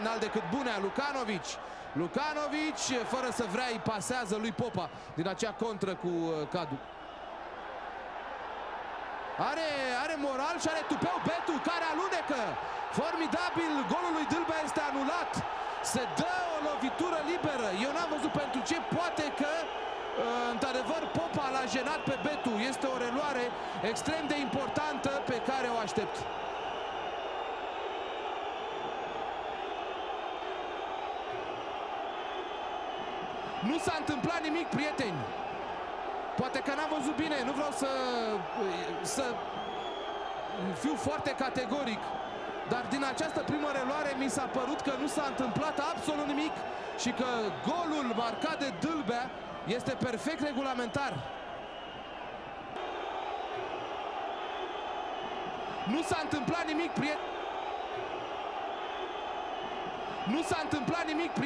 înalt decât Bunea, Lucanovic. Lucanovic, fără să vrea, îi pasează lui Popa din acea contră cu uh, Cadu. Are, are moral și are tupeu Betu care alunecă. Formidabil, golul lui Dâlbea este anulat. Se dă o lovitură liberă. Eu n-am văzut pentru ce. Poate că, uh, într-adevăr, Popa l-a jenat pe Betu. Este o reluare extrem de importantă pe care o aștept. Nu s-a întâmplat nimic, prieteni. Poate că n-am văzut bine, nu vreau să, să fiu foarte categoric, dar din această primă reluare mi s-a părut că nu s-a întâmplat absolut nimic și că golul marcat de Dâlbea este perfect regulamentar. Nu s-a întâmplat nimic, prieteni. Nu s-a întâmplat nimic, prieteni.